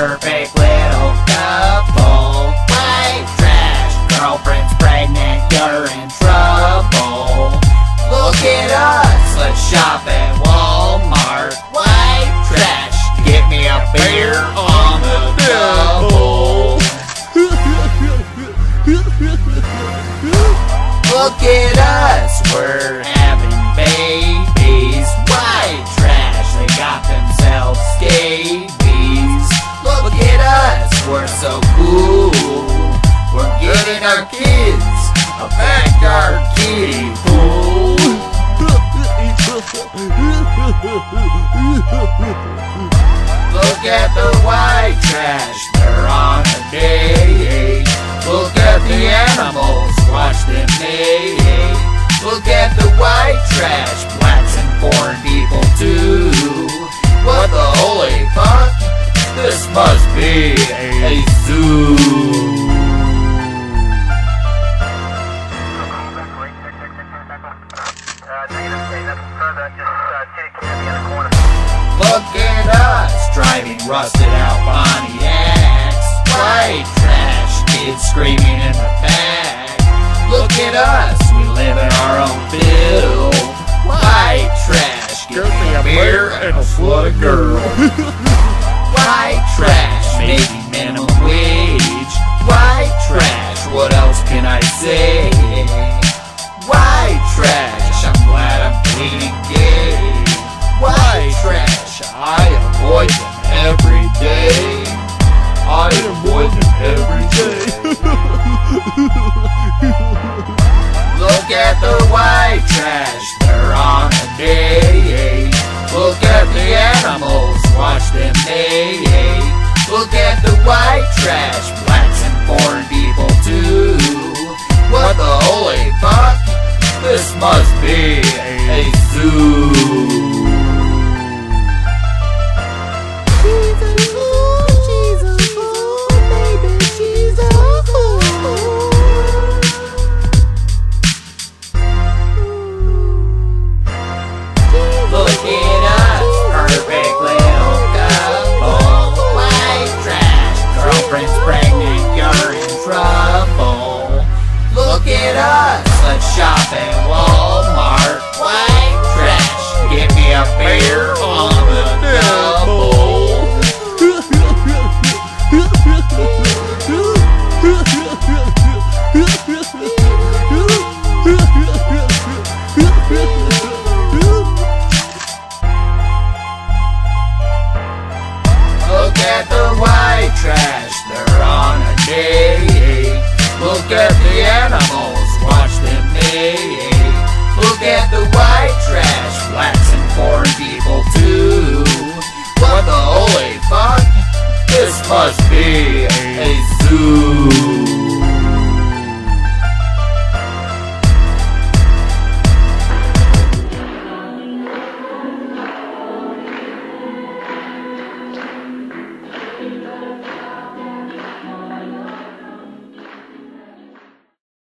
perfect little couple. White trash, girlfriend's pregnant, you're in trouble. Look at us, let's shop at Walmart. White trash, get me a beer on the double. Look at us, we're having babies. A backyard kiddie pool. Look at the white trash, they're on a date. Look at the animals, watch them neigh. Look at the white trash, blacks and foreign people too. What the holy fuck? This must be a zoo. Driving rusted out Pontiacs. White trash, kids screaming in the back. Look at us, we live in our own field. White trash, give me a beer and a flood of girl. White trash, maybe minimum wage. White trash, what else can I say? White trash, I'm glad I'm bleeding gay. White trash, I avoid them every day. I avoid them every day. Look at the white trash, they're on a day. Look at the animals, watch them neigh. Look at the white trash, blacks and foreign people too. What the holy fuck? This must be a zoo. At us, let's shop at Walmart. White trash, get me a beer on the double. Look at the white trash, they're on a date. Look at the animals, must be a zoo.